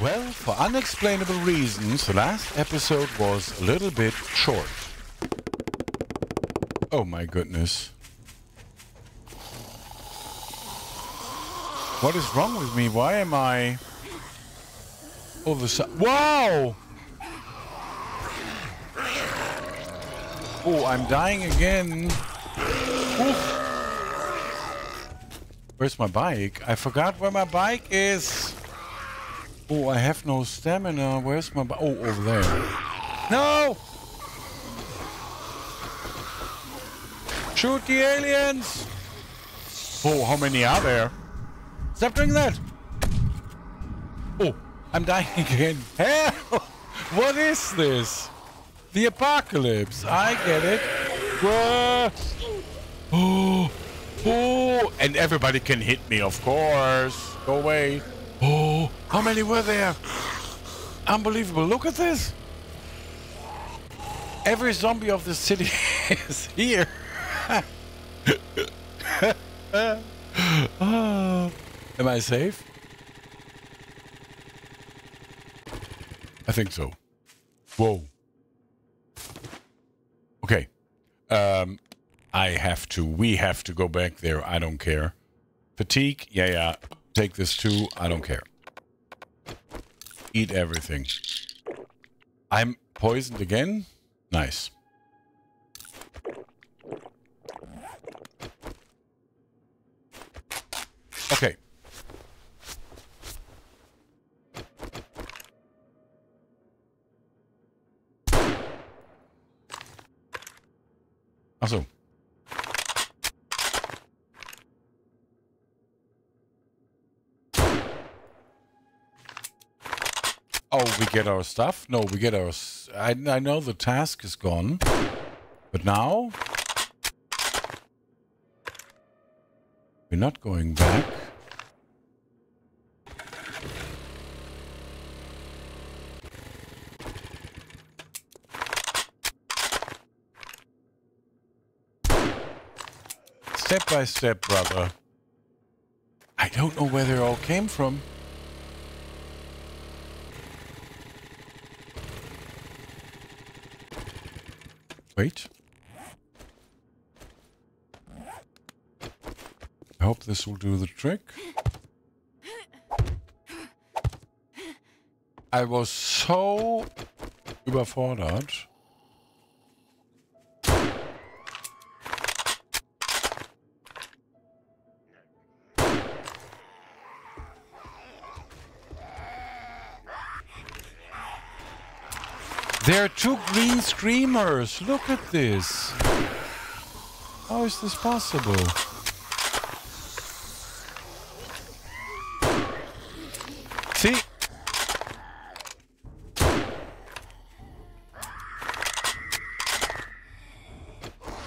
Well, for unexplainable reasons, the last episode was a little bit short. Oh my goodness. What is wrong with me? Why am I... All of a sudden... Wow! Oh, I'm dying again. Oof. Where's my bike? I forgot where my bike is. Oh, I have no stamina. Where's my? Oh, over there. No! Shoot the aliens! Oh, how many are there? Stop doing that! Oh, I'm dying again. Hell! What is this? The apocalypse. I get it. Oh, oh, and everybody can hit me, of course. Go away. Oh, how many were there? Unbelievable. Look at this. Every zombie of the city is here. Am I safe? I think so. Whoa. Okay. Um, I have to. We have to go back there. I don't care. Fatigue. Yeah, yeah. Take this too. I don't care. Eat everything. I'm poisoned again? Nice. Okay. Achso. Oh, we get our stuff? No, we get our... I, I know the task is gone. But now... We're not going back. Step by step, brother. I don't know where they all came from. Wait. I hope this will do the trick. I was so überfordert. There are two green screamers. Look at this. How is this possible? See?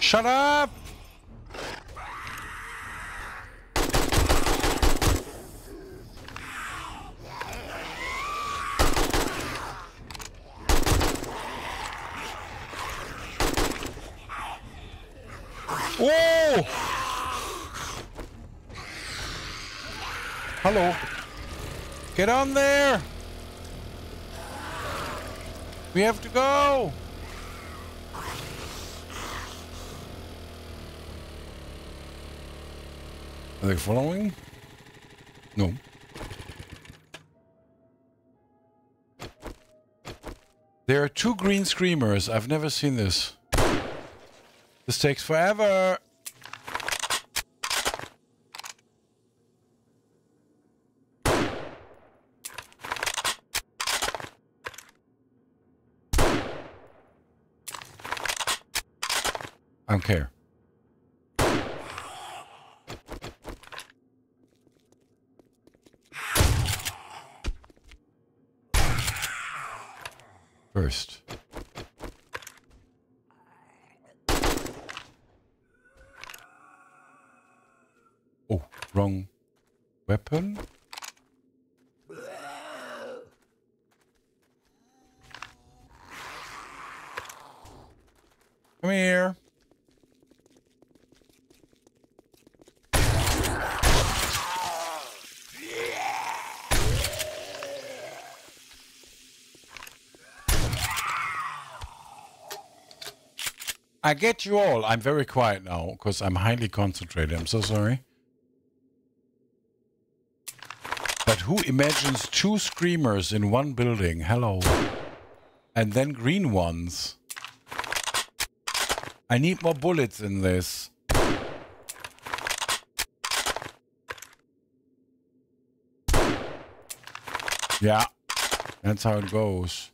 Shut up! Whoa! Hello. Get on there! We have to go! Are they following? No. There are two green screamers. I've never seen this. This takes forever. Care. First. Oh, wrong weapon. Come here. I get you all. I'm very quiet now because I'm highly concentrated. I'm so sorry. But who imagines two screamers in one building? Hello. And then green ones. I need more bullets in this. Yeah, that's how it goes.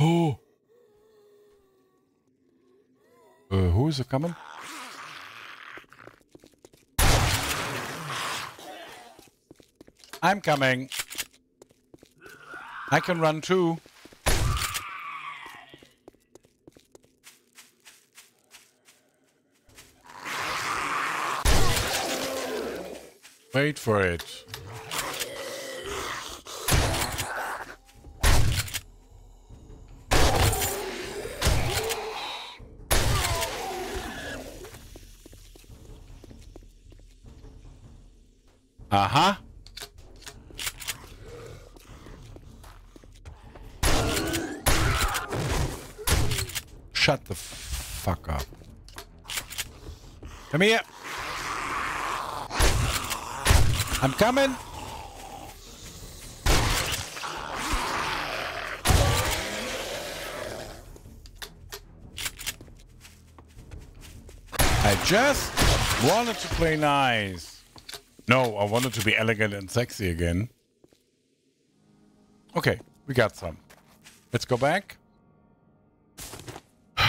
Oh. Uh, who is it coming? I'm coming. I can run too. Wait for it. Uh-huh. Shut the fuck up. Come here. I'm coming. I just wanted to play nice. No, I wanted to be elegant and sexy again. Okay, we got some. Let's go back.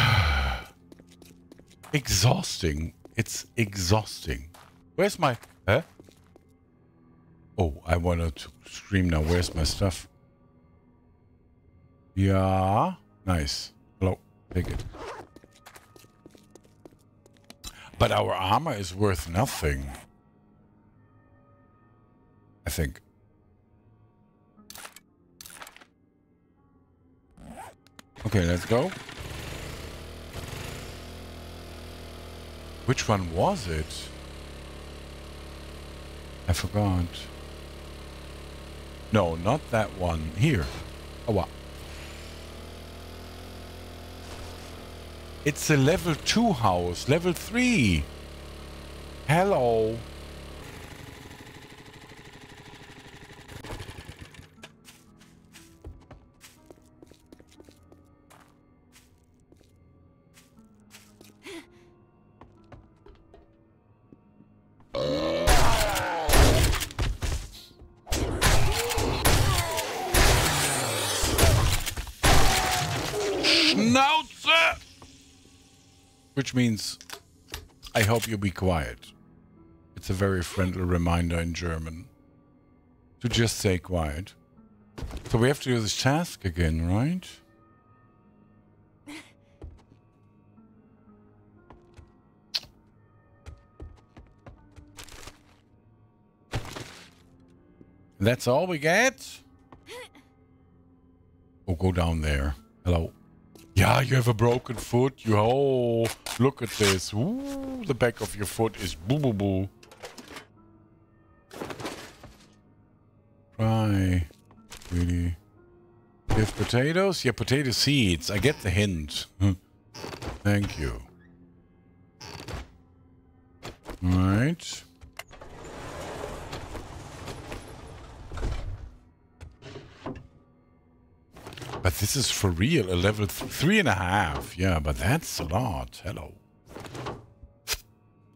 exhausting. It's exhausting. Where's my... Huh? Oh, I wanted to scream now. Where's my stuff? Yeah. Nice. Hello. Take it. But our armor is worth nothing. Think. Okay, let's go. Which one was it? I forgot. No, not that one. Here. Oh, what? It's a level 2 house. Level 3. Hello. Which means, I hope you be quiet. It's a very friendly reminder in German. To just say quiet. So we have to do this task again, right? That's all we get? We'll go down there. Hello. Yeah, you have a broken foot. You oh, look at this. Ooh, the back of your foot is boo boo boo. Try. Really? Have potatoes? Yeah, potato seeds. I get the hint. Thank you. Alright. But this is for real, a level th three and a half. Yeah, but that's a lot. Hello.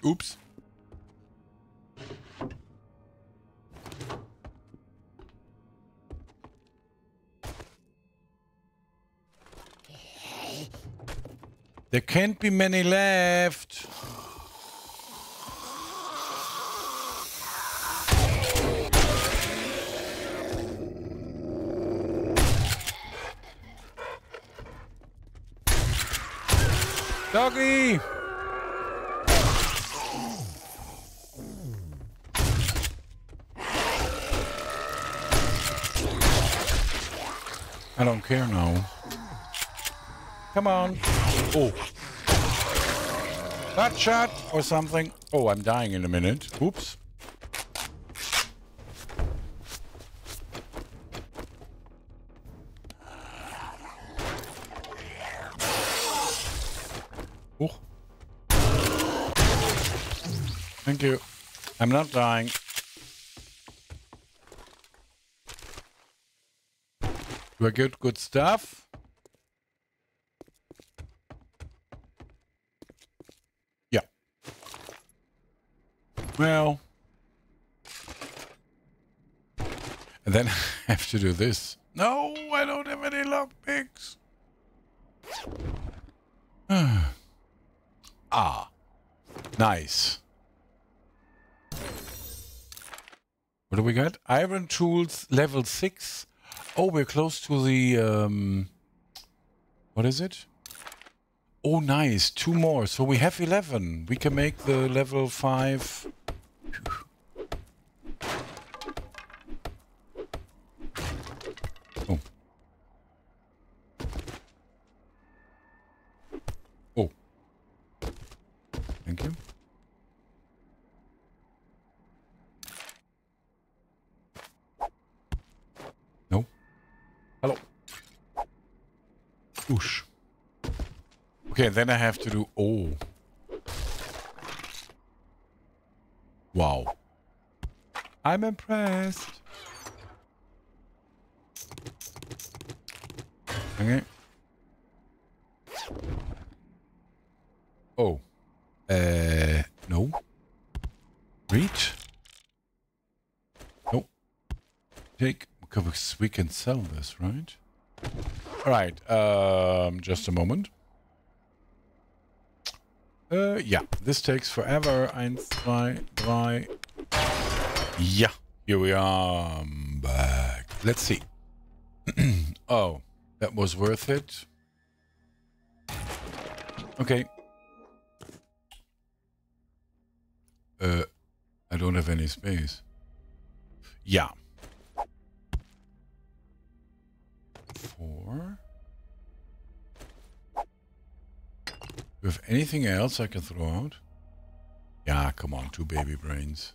Oops. There can't be many left. Doggy! I don't care now. Come on. Oh. That shot or something. Oh, I'm dying in a minute. Oops. Thank you. I'm not dying. I get good stuff? Yeah. Well. And then I have to do this. No, I don't have any lockpicks. ah. Nice. What do we got? Iron tools level 6. Oh, we're close to the... Um, what is it? Oh, nice. Two more. So we have 11. We can make the level 5... Oh. Oh. Thank you. Hello. Oosh. Okay, then I have to do... Oh. Wow. I'm impressed. Okay. Oh. Uh, no. Reach. Nope. Take because we can sell this, right? All right, um, just a moment. Uh, yeah, this takes forever. Eins, zwei, drei. Yeah, here we are. I'm back. Let's see. oh, that was worth it. Okay. Uh, I don't have any space. Yeah. Four. Do you have anything else I can throw out? Yeah, come on, two baby brains.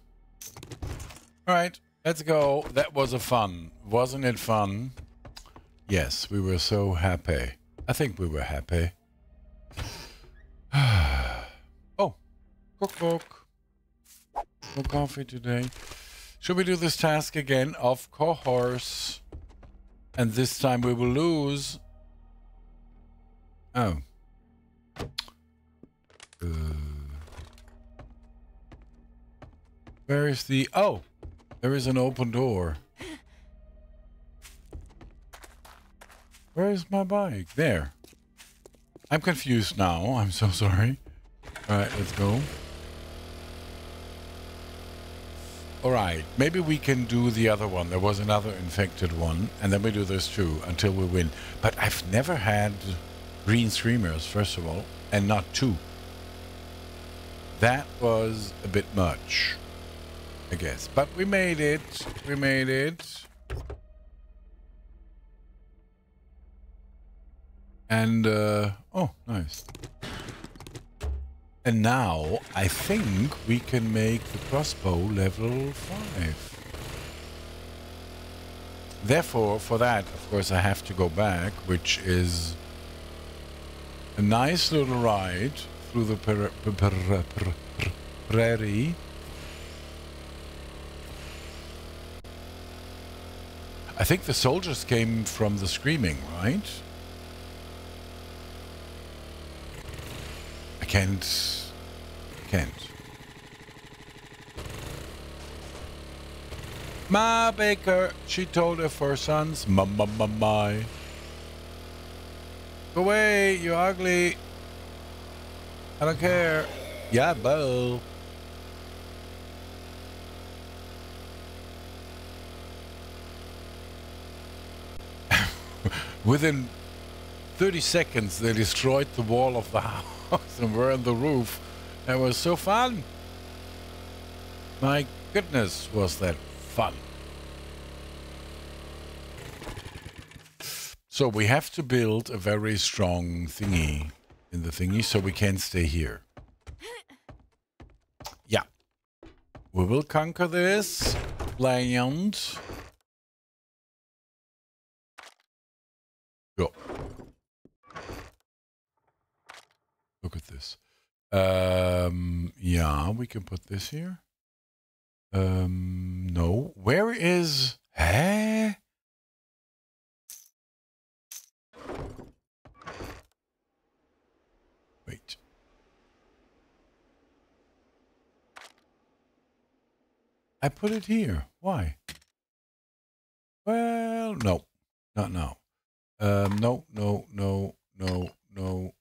All right, let's go. That was a fun. Wasn't it fun? Yes, we were so happy. I think we were happy. oh, cookbook. No coffee today. Should we do this task again? Of course. And this time we will lose. Oh. Uh, where is the... Oh! There is an open door. Where is my bike? There. I'm confused now. I'm so sorry. Alright, let's go. Alright, maybe we can do the other one. There was another infected one, and then we do this too until we win. But I've never had green screamers, first of all, and not two. That was a bit much, I guess. But we made it. We made it. And, uh, oh, nice. And now I think we can make the crossbow level 5. Therefore, for that, of course, I have to go back, which is a nice little ride through the prairie. I think the soldiers came from the screaming, right? I can't Kent. Ma Baker, she told her four sons, ma ma ma my. Go away, you ugly. I don't care. Yeah, bo. Within 30 seconds, they destroyed the wall of the house and were on the roof. That was so fun. My goodness, was that fun. So we have to build a very strong thingy in the thingy so we can stay here. Yeah. We will conquer this land. Go. Look at this. Um, yeah, we can put this here. Um, no. Where is... Huh? Wait. I put it here. Why? Well, no. Not now. Um, no, no, no, no, no.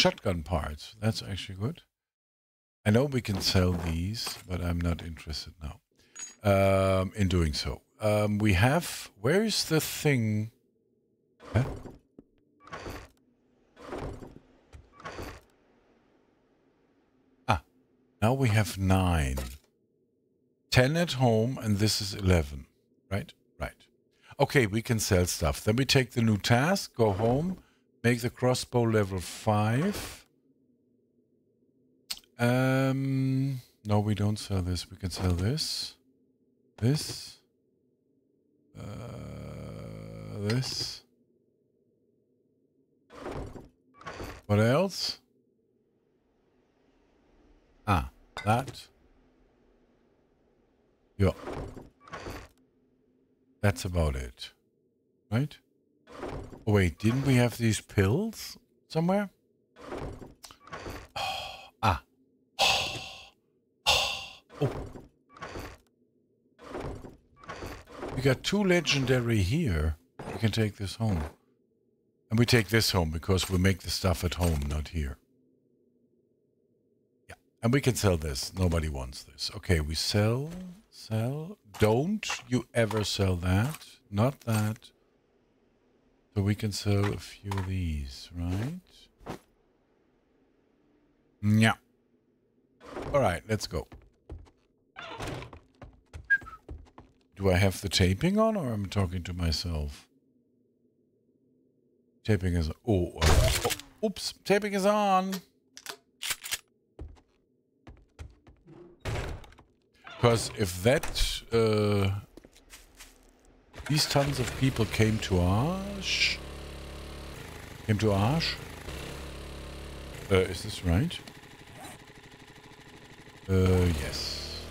Shotgun parts. That's actually good. I know we can sell these, but I'm not interested now um, in doing so. Um, we have... Where is the thing? Huh? Ah, now we have nine. Ten at home, and this is 11, right? Right. Okay, we can sell stuff. Then we take the new task, go home, make the crossbow level 5. Um, no, we don't sell this. We can sell this. This. Uh, this. What else? Ah, that. Yeah. That's about it. Right? Oh, wait, didn't we have these pills somewhere? ah. oh. We got two legendary here. We can take this home. And we take this home because we make the stuff at home, not here. Yeah. And we can sell this. Nobody wants this. Okay, we sell, sell. Don't you ever sell that. Not that. So we can sell a few of these, right? Yeah. All right, let's go. Do I have the taping on or I'm talking to myself? Taping is... Oh, uh, oh, oops. Taping is on. Because if that... Uh, these tons of people came to Ash... Came to Ash? Uh, is this right? Uh, yes.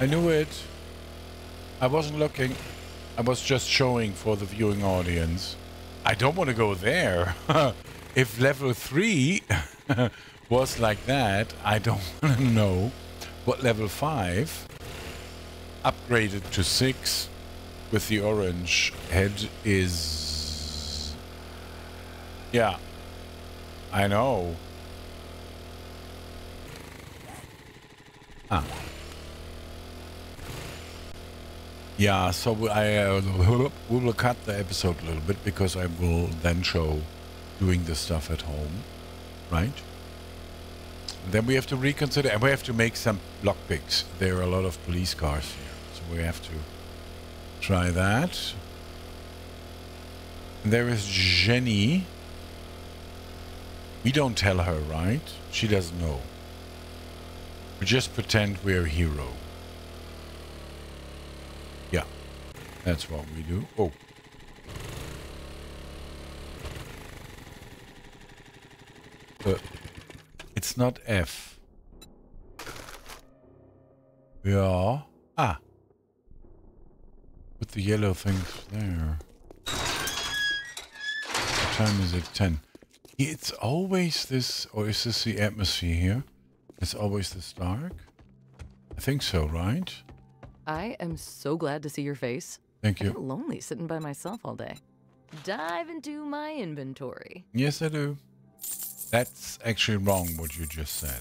I knew it. I wasn't looking. I was just showing for the viewing audience. I don't want to go there. if level 3 was like that, I don't want to know what level 5 upgraded to 6 with the orange head is... Yeah. I know. Ah. Yeah, so I uh, we will cut the episode a little bit because I will then show doing the stuff at home, right? Then we have to reconsider and we have to make some block picks. There are a lot of police cars here, so we have to try that. And there is Jenny. We don't tell her, right? She doesn't know. We just pretend we're a hero. Yeah, that's what we do. Oh. It's not F. Yeah. Ah. Put the yellow things there. What time is it? 10. It's always this, or is this the atmosphere here? It's always this dark? I think so, right? I am so glad to see your face. Thank I you. get lonely sitting by myself all day. Dive into my inventory. Yes, I do. That's actually wrong what you just said.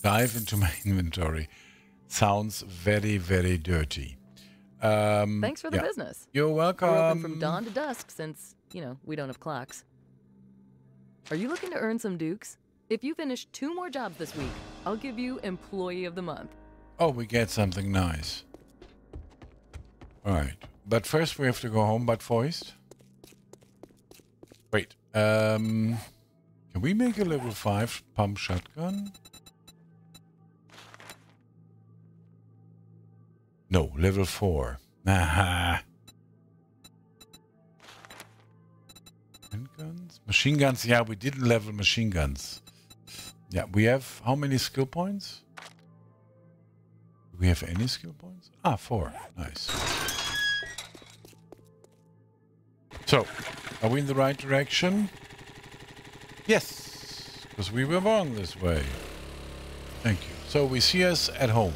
Dive into my inventory. Sounds very, very dirty. Um, Thanks for the yeah. business. You're welcome. We're open from dawn to dusk since, you know, we don't have clocks. Are you looking to earn some dukes? If you finish two more jobs this week, I'll give you Employee of the Month. Oh, we get something nice. Alright. But first we have to go home, but voiced. Wait. Um, can we make a level 5 pump shotgun? No, level 4. Aha. Handguns? Machine guns? Yeah, we didn't level machine guns. Yeah, we have how many skill points? Do we have any skill points? Ah, four. Nice. So, are we in the right direction? Yes, because we were wrong this way. Thank you. So we see us at home.